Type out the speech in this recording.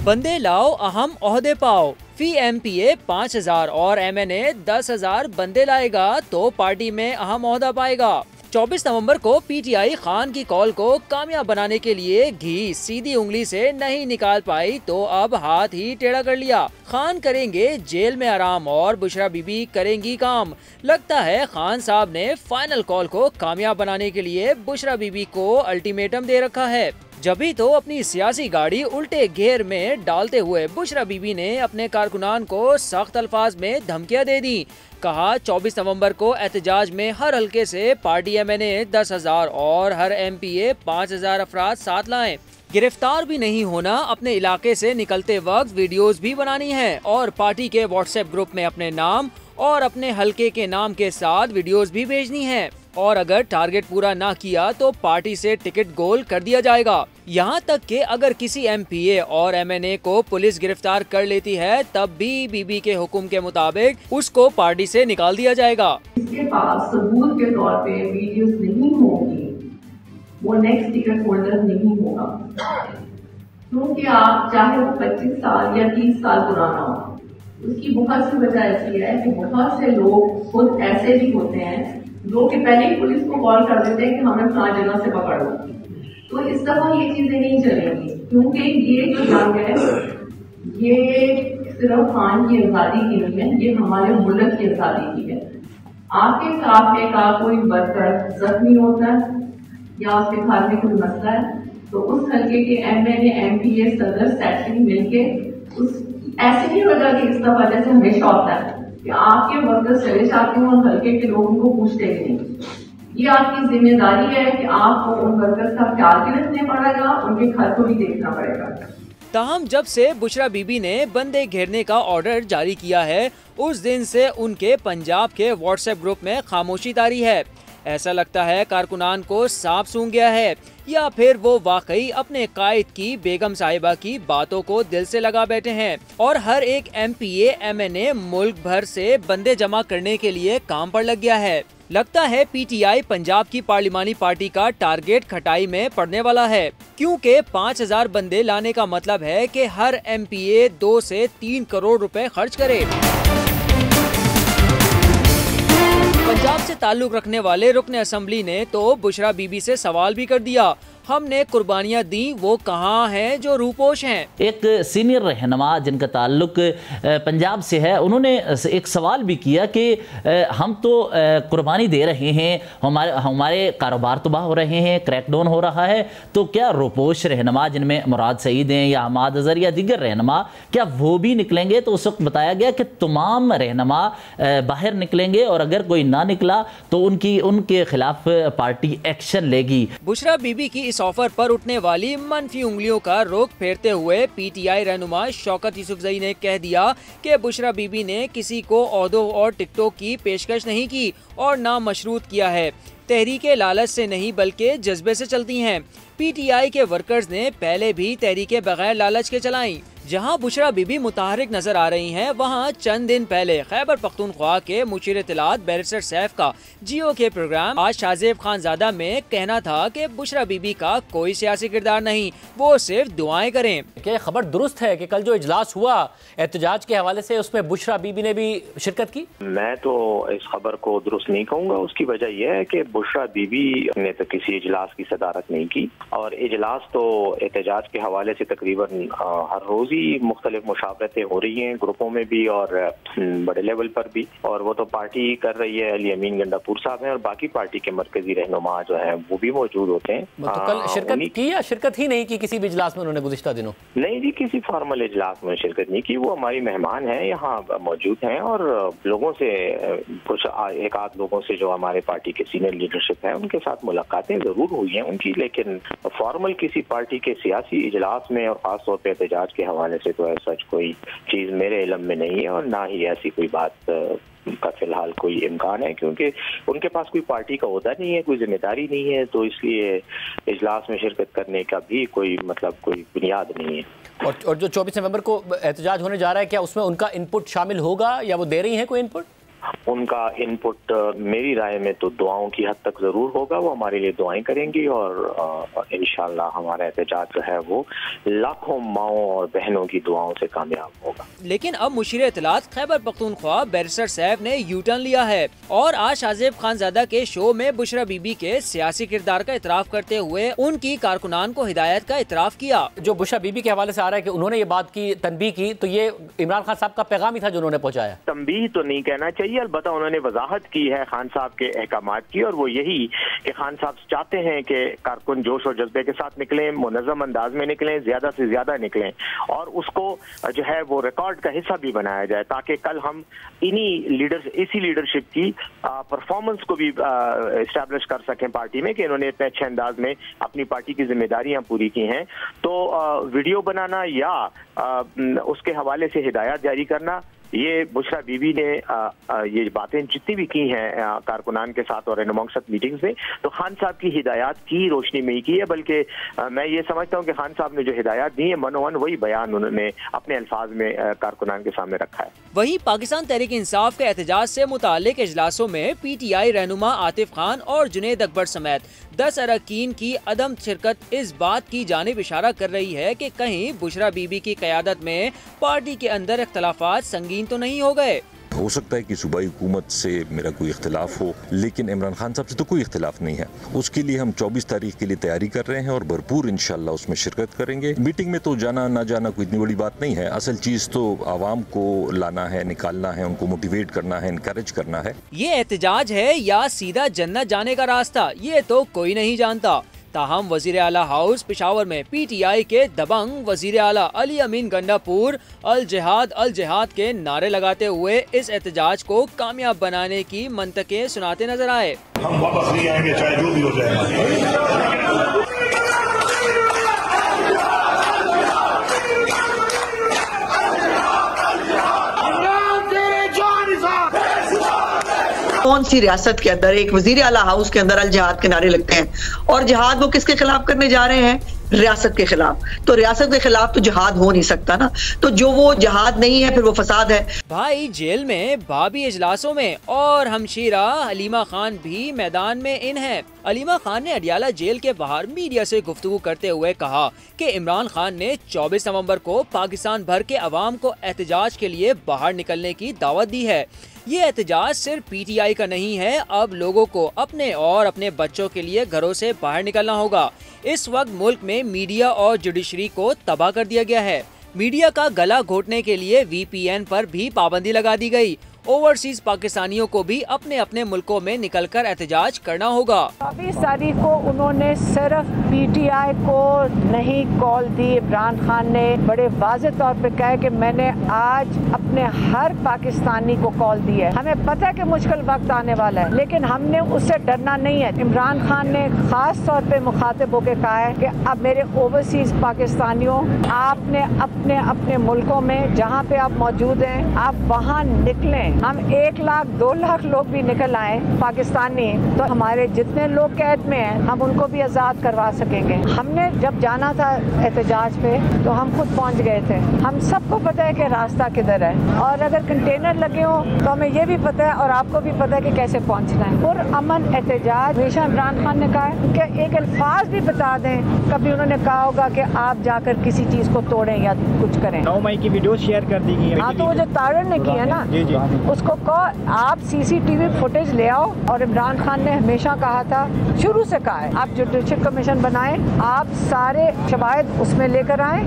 बंदे लाओ, अहम ओहदे पाओ। फ़ी एम पी ए पाँच हज़ार और एम एन ए दस हज़ार बंदे लाएगा तो पार्टी में अहम ओहदा पाएगा। 24 नवंबर को पीटीआई खान की कॉल को कामयाब बनाने के लिए घी सीधी उंगली से नहीं निकाल पाई तो अब हाथ ही टेढ़ा कर लिया। खान करेंगे जेल में आराम और बुशरा बीबी करेंगी काम। लगता है खान साहब ने फाइनल कॉल को कामयाब बनाने के लिए बुशरा बीबी को अल्टीमेटम दे रखा है। जभी तो अपनी सियासी गाड़ी उल्टे घेर में डालते हुए बुशरा बीबी ने अपने कारकुनान को सख्त अल्फाज में धमकियाँ दे दी। कहा 24 नवंबर को एहतजाज में हर हल्के से पार्टी एम एन ए दस हज़ार और हर एम पी ए पाँच हज़ार साथ लाएँ। गिरफ़्तार भी नहीं होना, अपने इलाके से निकलते वक्त वीडियोस भी बनानी है और पार्टी के व्हाट्सएप ग्रुप में अपने नाम और अपने हल्के के नाम के साथ वीडियोस भी भेजनी है। और अगर टारगेट पूरा ना किया तो पार्टी से टिकट गोल कर दिया जाएगा। यहाँ तक कि अगर किसी एमपीए और एमएनए को पुलिस गिरफ़्तार कर लेती है, तब भी बीबी के हुक्म के मुताबिक उसको पार्टी से निकाल दिया जाएगा। इसके पास सबूत के तौर पे वीडियोस नहीं होगी, वो नेक्स्ट टिकट होल्डर नहीं होगा। क्योंकि आप चाहे वो 25 साल या 30 साल पुराना हो, उसकी बहुत सी वजह ऐसी है कि बहुत से लोग खुद ऐसे भी होते हैं कि पहले ही पुलिस को कॉल कर देते हैं कि हमें फला जगह से पकड़। तो इस दफ़ा ये चीज़ें नहीं चलेंगी, क्योंकि ये जो जंग है, ये सिर्फ़ खान की आज़ादी की नहीं है, ये हमारे मुल्क की आज़ादी की है। आपके काफे का कोई वर्कर जख्मी होता है, या उसके घर में कोई मसला है तो उस हल्के के M N M P A सदर सेक्रेटरी मिलके उस, ऐसे नहीं होगा कि इस दफ़ा जैसे हमेशा होता है कि आपके वर्कर्स चले जाते हैं और हल्के के लोग उनको पूछते नहीं। ये आपकी ज़िम्मेदारी है कि आपको उन वर्कर्स का ख्याल भी रखना पड़ेगा, उनके घर को भी देखना पड़ेगा। ताहम जब से बुशरा बीबी ने बंदे घेरने का ऑर्डर जारी किया है, उस दिन से उनके पंजाब के व्हाट्सएप ग्रुप में खामोशी तारी है। ऐसा लगता है कारकुनान को सांप सूंघ गया है, या फिर वो वाकई अपने कायद की बेगम साहिबा की बातों को दिल से लगा बैठे हैं और हर एक M P M N A मुल्क भर से बंदे जमा करने के लिए काम पर लग गया है। लगता है पीटीआई पंजाब की पार्लिमानी पार्टी का टारगेट खटाई में पड़ने वाला है, क्योंकि 5000 बंदे लाने का मतलब है कि हर एमपीए दो से तीन करोड़ रुपए खर्च करे। पंजाब से ताल्लुक रखने वाले रुकन असम्बली ने तो बुशरा बीबी से सवाल भी कर दिया। हमने कुर्बानियाँ दी वो कहाँ हैं जो रूपोश हैं? एक सीनियर रहनमा जिनका ताल्लुक पंजाब से है उन्होंने एक सवाल भी किया कि हम तो कुर्बानी दे रहे हैं हमारे हमारे कारोबार तबाह हो रहे हैं क्रैकडाउन हो रहा है तो क्या रूपोश रहनमा जिनमें मुराद सईद हैं या हमाद अजहर या दिगर रहनमा क्या वो भी निकलेंगे? तो उस वक्त बताया गया कि तमाम रहनमा बाहर निकलेंगे और अगर कोई ना निकला तो उनकी उनके खिलाफ पार्टी एक्शन लेगी। बुशरा बीबी की इस ऑफ़र पर उठने वाली मनफी उंगलियों का रोक फेरते हुए पीटीआई रहनुमा शौकत यूसुफजई ने कह दिया कि बुशरा बीबी ने किसी को औदों और टिकटों की पेशकश नहीं की और ना मशरूत किया है। तहरीके लालच से नहीं बल्कि जज्बे से चलती हैं। पीटीआई के वर्कर्स ने पहले भी तहरीके बगैर लालच के चलाई। जहाँ बुशरा बीबी मुतहरिक नज़र आ रही हैं वहाँ चंद दिन पहले खैबर पख्तूनख्वा के मुशीर इतलात बैरिस्टर सैफ का जियो के प्रोग्राम आज शाहजेब खान ज़्यादा में कहना था कि बुशरा बीबी का कोई सियासी किरदार नहीं वो सिर्फ़ दुआएँ करें। क्या खबर दुरुस्त है कि कल जो इजलास हुआ एहतजाज के हवाले से उसमें बुशरा बीबी ने भी शिरकत की? मैं तो इस खबर को दुरुस्त नहीं कहूँगा। उसकी वजह यह है कि बुशरा बीबी ने तो किसी इजलास की सदारत नहीं की। और इजलास तो एहतजाज के हवाले से तकरीबन हर रोज ही मुख्तलिफ़ मुशावरतें हो रही हैं ग्रुपों में भी और बड़े लेवल पर भी। और वो तो पार्टी कर रही है अली अमीन गंडापुर साहब हैं और बाकी पार्टी के मरकजी रहनुमा जो है वो भी मौजूद होते हैं। तो कल हाँ, शिरकत की या शिरकत ही नहीं की किसी भी इजलास में उन्होंने गुजशत दिनों? नहीं जी किसी फॉर्मल इजलास में शिरकत नहीं की। वो हमारी मेहमान है यहाँ मौजूद हैं और लोगों से कुछ एक आध लोगों से जो हमारे पार्टी के सीनियर लीडरशिप है उनके साथ मुलाकातें ज़रूर हुई हैं उनकी लेकिन फॉर्मल किसी पार्टी के सियासी इजलास में और खासतौर पर एहतजाज के हवाले से तो ऐसा कोई चीज़ मेरे इलम में नहीं है और ना ही ऐसी कोई बात का फ़िलहाल कोई इम्कान है क्योंकि उनके पास कोई पार्टी का होता नहीं है कोई ज़िम्मेदारी नहीं है तो इसलिए इजलास में शिरकत करने का भी कोई मतलब कोई बुनियाद नहीं है। और, और जो 24 नवंबर को एहतजाज होने जा रहा है क्या उसमें उनका इनपुट शामिल होगा या वो दे रही हैं कोई इनपुट उनका इनपुट मेरी राय में तो दुआओं की हद तक ज़रूर होगा। वो हमारे लिए दुआएँ करेंगी और इन हमारा एहतजाज जो है वो लाखों माओ और बहनों की दुआओं से कामयाब होगा। लेकिन अब मुशीर इतलात खैबर पख्तूनख्वा बैरिस्टर सैफ ने यू टर्न लिया है और आज शाजेब खानजादा के शो में बुशरा बीबी के सियासी किरदार का इतराफ करते हुए उनकी कारकुनान को हिदायत का इतराफ किया। जो बुशरा बीबी के हवाले से आ रहा है कि उन्होंने ये बात की तनबी की तो ये इमरान खान साहब का पैगाम ही था जो उन्होंने पहुँचाया। तनबी तो नहीं कहना चाहिए अलबत् उन्होंने वजाहत की है खान साहब के अहकाम की और वो यही कि खान साहब चाहते हैं कि कारकुन जोश और जज्बे के साथ निकलें मुनजम अंदाज में निकलें ज़्यादा से ज़्यादा निकलें और उसको जो है वो रिकॉर्ड का हिस्सा भी बनाया जाए ताकि कल हम इन्हीं लीडर इसी लीडरशिप की परफॉर्मेंस को भी इस्टेब्लिश कर सकें पार्टी में कि इन्होंने इतने अच्छे अंदाज में अपनी पार्टी की जिम्मेदारियाँ पूरी की हैं। तो वीडियो बनाना या उसके हवाले से हिदायत जारी करना ये बुशरा बीबी ने ये बातें जितनी भी की हैं कारकुनान के साथ और इनमोंगसत मीटिंग्स में तो खान साहब की हिदायत की रोशनी में ही की है, बल्कि मैं ये समझता हूँ कि खान साहब ने जो हिदायत दी है मनोवन वही बयान उन्होंने अपने अल्फाज में कारकुनान के सामने रखा है। वही पाकिस्तान तहरीक इंसाफ के एहतजाज से मुतालिक इजलासों में पी टी आई रहनुमा आतिफ खान और जुनेद अकबर समेत दस अरकान की अदम शिरकत इस बात की जानब इशारा कर रही है की कहीं बुशरा बीबी की क्यादत में पार्टी के अंदर अख्तलाफा संगीन तो नहीं हो गए। हो सकता है कि सूबाई हुकूमत से मेरा कोई इख्तलाफ हो लेकिन इमरान खान साहब से तो कोई इख्तलाफ नहीं है। उसके लिए हम 24 तारीख के लिए तैयारी कर रहे हैं और भरपूर इंशाल्लाह उसमें शिरकत करेंगे। मीटिंग में तो जाना ना जाना कोई इतनी बड़ी बात नहीं है। असल चीज़ तो आवाम को लाना है निकालना है उनको मोटिवेट करना है इनक्रेज करना है। ये एहतजाज है या सीधा जन्नत जाने का रास्ता ये तो कोई नहीं जानता। ताहम वज़ीर अला हाउस पिशावर में पी टी आई के दबंग वज़ीर अला अली अमीन गंडापुर अल जहाद अल जहाद के नारे लगाते हुए इस एहतजाज को कामयाब बनाने की मंतकें सुनाते नज़र आए। हम वापस नहीं आएँगे, चाहे जो भी हो जाए। कौन सी रियासत के अंदर, एक वज़ीर अला हाउस के अंदर अल जहाद के नारे लगते हैं? और जहाद वो किसके खिलाफ करने जा रहे हैं? रियासत के खिलाफ। तो रियासत के खिलाफ तो जहाद हो नहीं सकता ना। तो जो वो जहाद नहीं है, फिर वो फसाद है। भाई, जेल में भाभी इजलासों में, और हमशीरा, अलीमा खान भी मैदान में इन है। अलीमा खान ने अडियाला जेल के बाहर मीडिया से गुफ्तु करते हुए कहा कि इमरान खान ने 24 नवंबर को पाकिस्तान भर के अवाम को एहतजाज के लिए बाहर निकलने की दावत दी है। ये एहतजाज सिर्फ़ पीटीआई का नहीं है। अब लोगों को अपने और अपने बच्चों के लिए घरों से बाहर निकलना होगा। इस वक्त मुल्क में मीडिया और जुडिशरी को तबाह कर दिया गया है। मीडिया का गला घोटने के लिए वीपीएन पर भी पाबंदी लगा दी गई। ओवरसीज पाकिस्तानियों को भी अपने अपने मुल्कों में निकलकर एहतजाज करना होगा। चौबीस तारीख को उन्होंने सिर्फ़ पीटीआई को नहीं कॉल दी। इमरान खान ने बड़े वाज तौर पर कहा कि मैंने आज अपने हर पाकिस्तानी को कॉल दी है। हमें पता है कि मुश्किल वक्त आने वाला है, लेकिन हमने उससे डरना नहीं है। इमरान खान ने खास तौर पर मुखातिब होकर कहा है कि अब मेरे ओवरसीज पाकिस्तानियों, आपने अपने अपने मुल्कों में जहाँ पे आप मौजूद हैं, आप वहाँ निकलें। हम एक लाख दो लाख लोग भी निकल आए पाकिस्तानी तो हमारे जितने लोग कैद में हैं हम उनको भी आज़ाद करवा सकेंगे। हमने जब जाना था एहतजाज पे तो हम खुद पहुँच गए थे। हम सबको पता है कि रास्ता किधर है। और अगर कंटेनर लगे हो तो हमें ये भी पता है और आपको भी पता है कि कैसे पहुँचना है। और अमन एहतजाज हमेशा इमरान खान ने कहा है कि एक अल्फाज भी बता दें कभी उन्होंने कहा होगा कि आप जाकर किसी चीज़ को तोड़ें या कुछ करें। नौ मई की वीडियो शेयर कर दी गई हाँ। तो वो जो तारण ने की है ना उसको कहो, आप सीसीटीवी फुटेज ले आओ। और इमरान खान ने हमेशा कहा था, शुरू से कहा है, आप जुडिशल कमीशन बनाएँ, आप सारे शवायद उसमें लेकर आए।